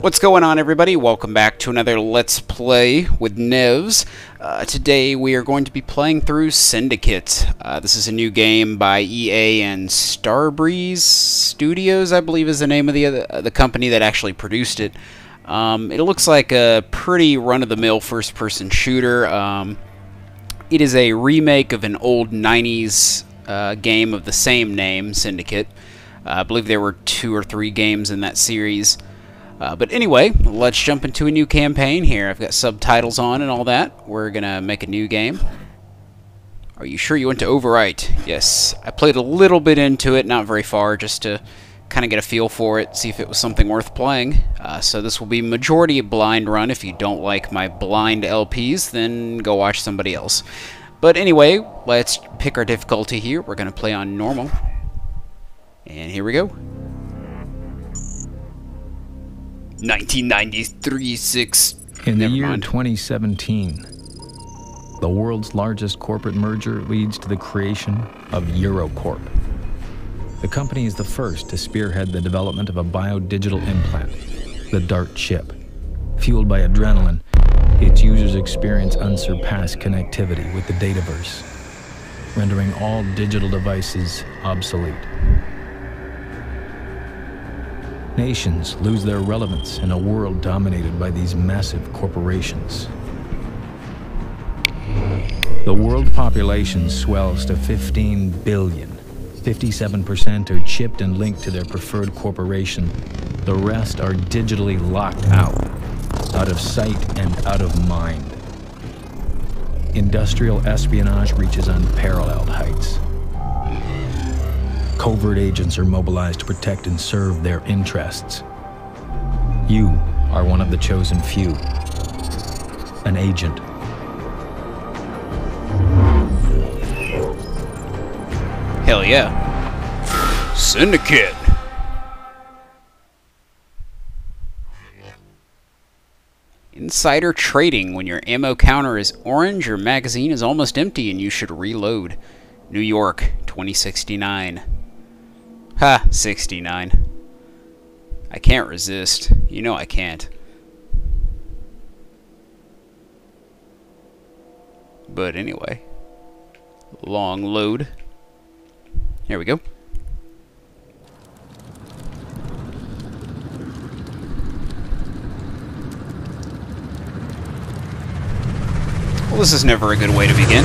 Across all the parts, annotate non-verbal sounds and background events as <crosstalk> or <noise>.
What's going on everybody? Welcome back to another Let's Play with Nevs. Uh, today we are going to be playing through Syndicate. Uh, this is a new game by EA and Starbreeze Studios, I believe is the name of the, uh, the company that actually produced it. Um, it looks like a pretty run-of-the-mill first-person shooter. Um, it is a remake of an old 90s uh, game of the same name, Syndicate. Uh, I believe there were two or three games in that series. Uh, but anyway, let's jump into a new campaign here. I've got subtitles on and all that. We're going to make a new game. Are you sure you went to Overwrite? Yes. I played a little bit into it, not very far, just to kind of get a feel for it, see if it was something worth playing. Uh, so this will be majority blind run. If you don't like my blind LPs, then go watch somebody else. But anyway, let's pick our difficulty here. We're going to play on normal. And here we go. 1993 6. In the year mind. 2017, the world's largest corporate merger leads to the creation of Eurocorp. The company is the first to spearhead the development of a biodigital implant, the DART chip. Fueled by adrenaline, its users experience unsurpassed connectivity with the dataverse, rendering all digital devices obsolete. Nations lose their relevance in a world dominated by these massive corporations. The world population swells to 15 billion. 57% are chipped and linked to their preferred corporation. The rest are digitally locked out, out of sight and out of mind. Industrial espionage reaches unparalleled heights. Covert agents are mobilized to protect and serve their interests. You are one of the chosen few. An agent. Hell yeah. Syndicate. Insider trading. When your ammo counter is orange, your magazine is almost empty and you should reload. New York, 2069. Ha, 69. I can't resist. You know I can't. But anyway. Long load. Here we go. Well, this is never a good way to begin.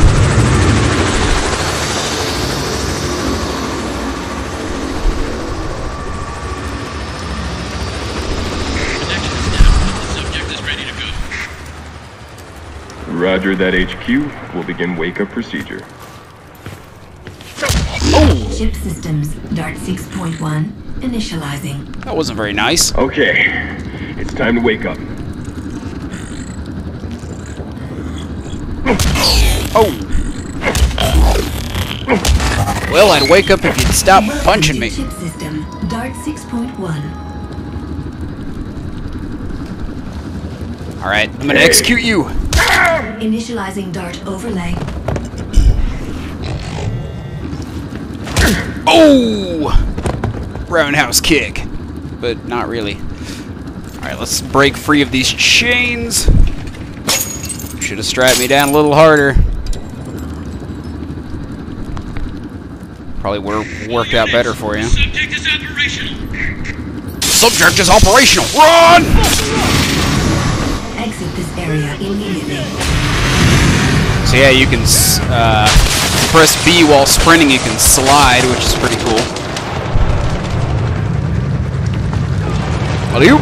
Connection established. The subject is ready to go. Roger that HQ. We'll begin wake-up procedure. Ship systems, Dart 6.1, initializing. That wasn't very nice. Okay, it's time to wake up. Oh! Well, I'd wake up if you'd stop punching me. Chip system, Dart 6.1. Alright, I'm gonna execute you. Initializing Dart overlay. <clears throat> Oh! Roundhouse kick. But not really. Alright, let's break free of these chains. Should have strapped me down a little harder. Probably would have worked out better for you. Subject is operational. Subject is operational. Run! Exit this area immediately. So yeah, you can uh, press B while sprinting. You can slide, which is pretty cool. Alley-oop.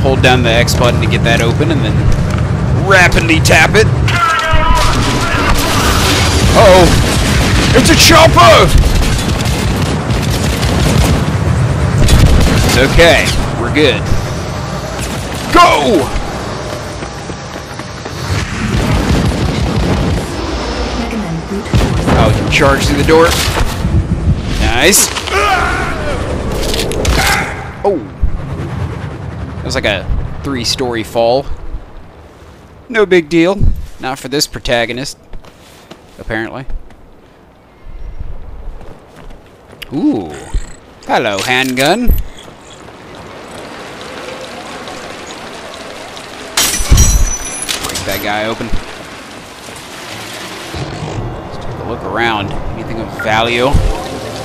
Hold down the X button to get that open, and then rapidly tap it. Uh oh, it's a chopper! It's okay, we're good. Go! Charge through the door. Nice. Oh. That was like a three-story fall. No big deal. Not for this protagonist. Apparently. Ooh. Hello, handgun. Break that guy open. Look around. Anything of value?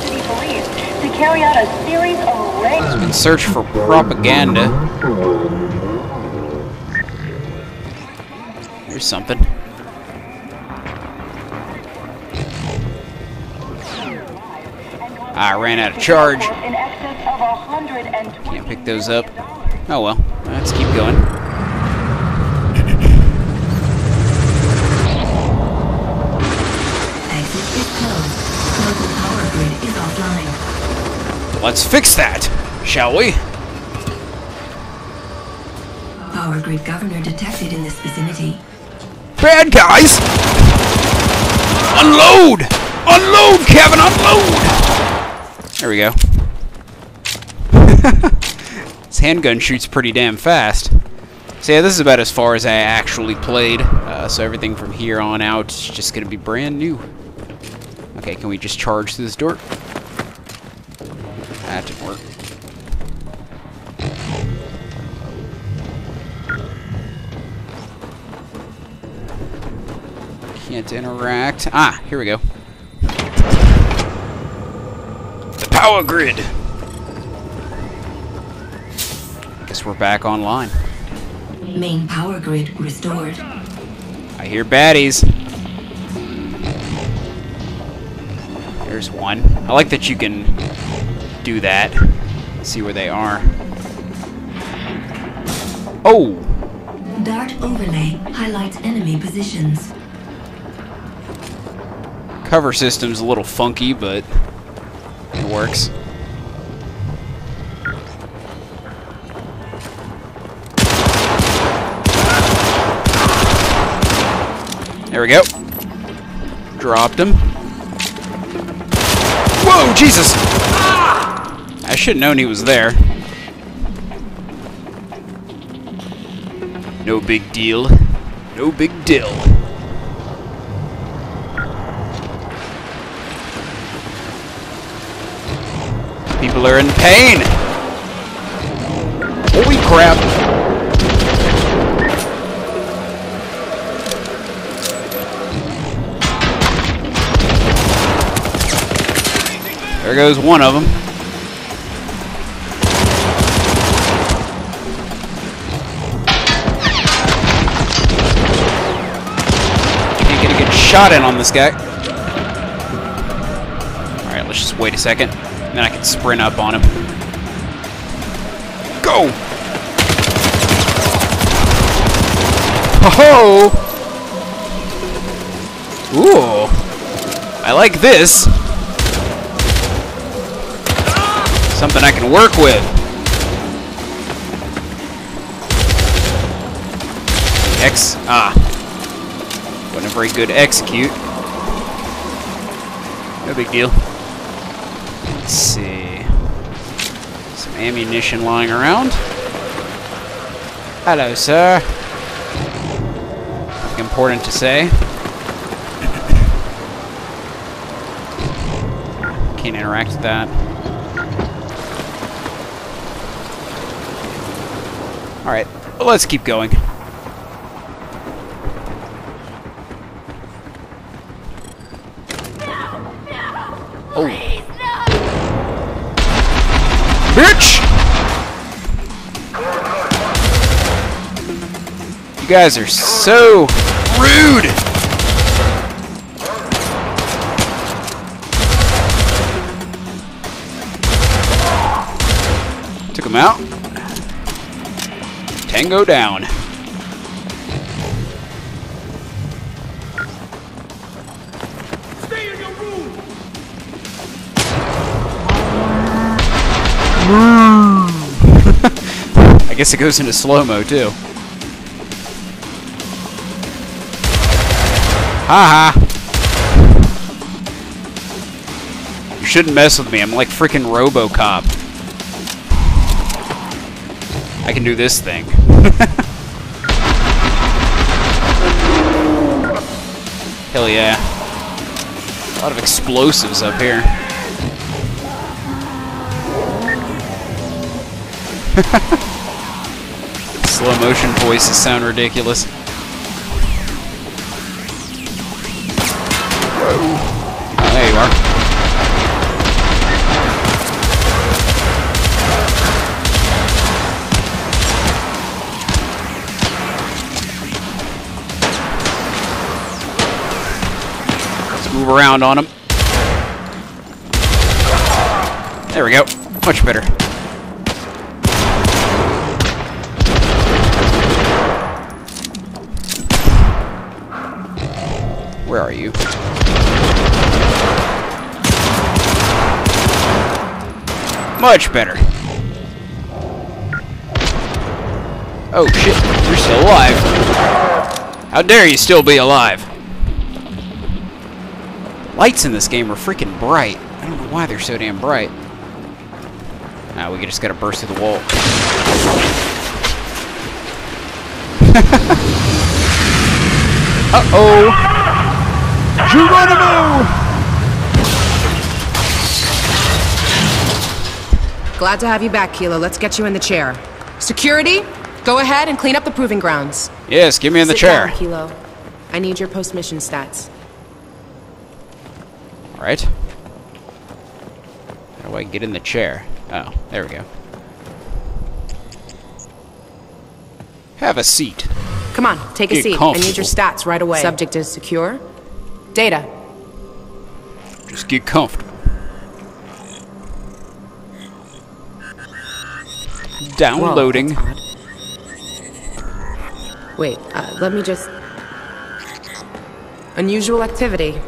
City Police to carry out a series of raids. In search for propaganda. Here's something. I ran out of charge. In excess of 120 Can't pick those up. Oh well. Let's keep going. Exit is closed. Local power grid is offline. Let's fix that, shall we? Power grid governor detected in this vicinity. Bad guys! Unload! Unload, Kevin, unload! There we go. <laughs> This handgun shoots pretty damn fast. So yeah, this is about as far as I actually played. Uh, so everything from here on out is just going to be brand new. Okay, can we just charge through this door? Can't interact. Ah, here we go. The power grid. I guess we're back online. Main power grid restored. I hear baddies. There's one. I like that you can do that. See where they are. Oh! Dart overlay highlights enemy positions. Cover system's a little funky, but it works. There we go. Dropped him. Whoa, Jesus! I should have known he was there. No big deal. No big deal. People are in pain! Holy crap! There goes one of them. Can't get a good shot in on this guy. Alright, let's just wait a second. Then I can sprint up on him. Go! Ho ho! Ooh. I like this. Something I can work with. X. Ah. Wasn't a very good execute. No big deal. Let's see. Some ammunition lying around. Hello, sir. Important to say. Can't interact with that. Alright, let's keep going. You guys are so rude! Took him out. Tango down. <laughs> I guess it goes into slow-mo too. -ha. You shouldn't mess with me. I'm like freaking RoboCop. I can do this thing. <laughs> Hell yeah. A lot of explosives up here. <laughs> Slow motion voices sound ridiculous. There you are. Let's move around on him. There we go. Much better. Where are you? Much better. Oh shit, you're still alive. How dare you still be alive? Lights in this game are freaking bright. I don't know why they're so damn bright. Now we just gotta burst through the wall. <laughs> Uh-oh! Geronimo! Glad to have you back, Kilo. Let's get you in the chair. Security, go ahead and clean up the proving grounds. Yes, get me in the Sit chair. down, Kilo. I need your post-mission stats. Alright. How do I get in the chair? Oh, there we go. Have a seat. Come on, take a Get seat. I need your stats right away. Subject is secure. Data. Just get comfortable. Downloading. that's odd. Wait, uh, let me just. Unusual activity.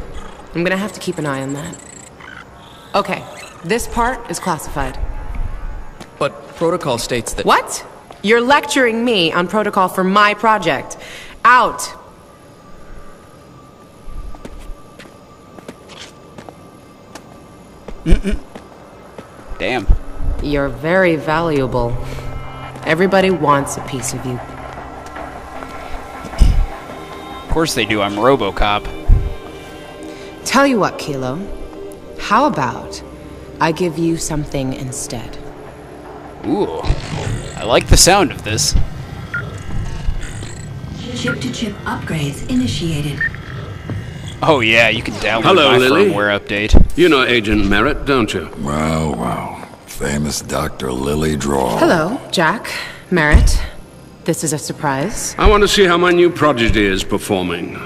I'm gonna have to keep an eye on that. Okay, this part is classified. But protocol states that. What? You're lecturing me on protocol for my project. Out! Damn. You're very valuable. Everybody wants a piece of you. Of course they do. I'm RoboCop. Tell you what, Kilo. How about I give you something instead? Ooh. I like the sound of this. Chip-to-chip upgrades initiated. Oh yeah, you can download Hello, my Lily. firmware update. You know Agent Merritt, don't you? Wow, wow. Famous Dr. Lily Drawl. Hello, Jack. Merritt. This is a surprise. I want to see how my new prodigy is performing.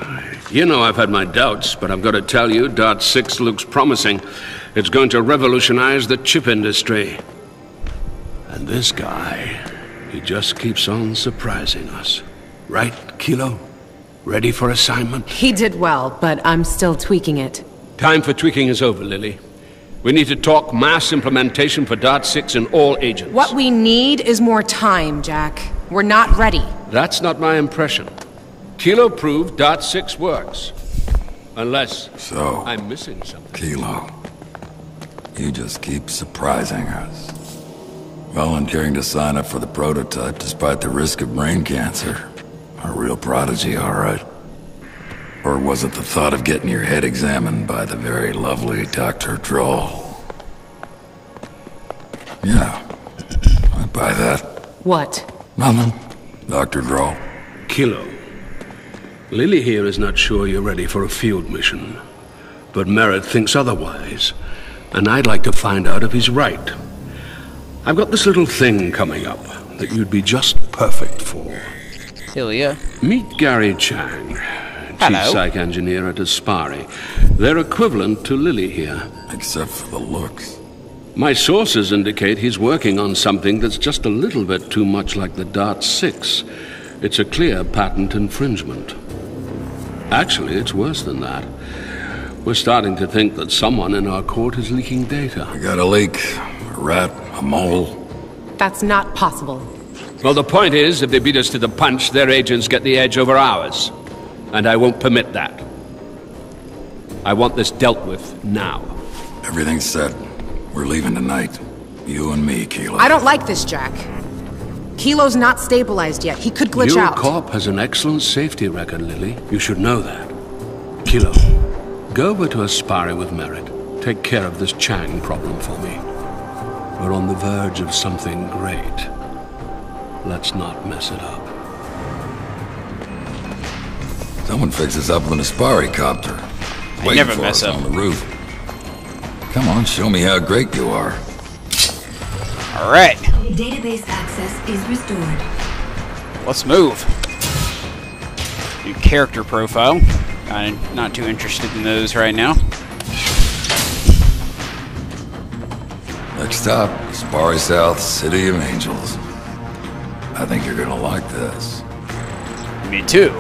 You know I've had my doubts, but I've got to tell you, Dart 6 looks promising. It's going to revolutionize the chip industry. And this guy, he just keeps on surprising us. Right, Kilo? Ready for assignment? He did well, but I'm still tweaking it. Time for tweaking is over, Lily. We need to talk mass implementation for Dart 6 and all agents. What we need is more time, Jack. We're not ready. That's not my impression. Kilo proved Dart 6 works. Unless So, I'm missing something. Kilo, you just keep surprising us. Volunteering to sign up for the prototype despite the risk of brain cancer. A real prodigy, all right. Or was it the thought of getting your head examined by the very lovely Dr. Drawl? Yeah, I buy that. What? Nothing. Dr. Drawl. Kilo. Lily here is not sure you're ready for a field mission. But Merritt thinks otherwise. And I'd like to find out if he's right. I've got this little thing coming up that you'd be just perfect for. Hell yeah. Meet Gary Chang, Hello. Chief Psych Engineer at Aspari. They're equivalent to Lily here. Except for the looks. My sources indicate he's working on something that's just a little bit too much like the Dart 6. It's a clear patent infringement. Actually, it's worse than that. We're starting to think that someone in our court is leaking data. We got a leak. A rat. A mole. That's not possible. Well, the point is, if they beat us to the punch, their agents get the edge over ours. And I won't permit that. I want this dealt with now. Everything's set. We're leaving tonight. You and me, Kilo. I don't like this, Jack. Kilo's not stabilized yet. He could glitch Your out. corp has an excellent safety record, Lily. You should know that. Kilo, go over to Aspari with Merritt. Take care of this Chang problem for me. We're on the verge of something great. Let's not mess it up. Someone fixes up with an Aspari copter. Waiting never for mess us up. on the roof. Come on, show me how great you are. Alright, Database access is restored. let's move. New character profile. I'm not too interested in those right now. Next stop, Aspari South, City of Angels. I think you're gonna like this. Me too.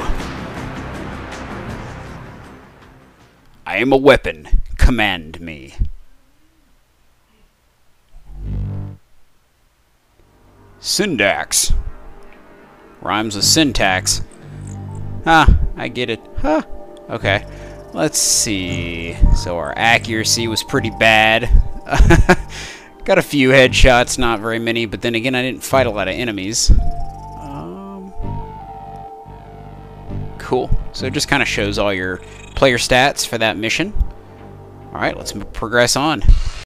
I am a weapon. Command me. Syntax. Rhymes with syntax. Ah, I get it. Huh. Okay. Let's see. So our accuracy was pretty bad. <laughs> Got a few headshots, not very many, but then again, I didn't fight a lot of enemies. Um, cool. So it just kind of shows all your player stats for that mission. Alright, let's progress on.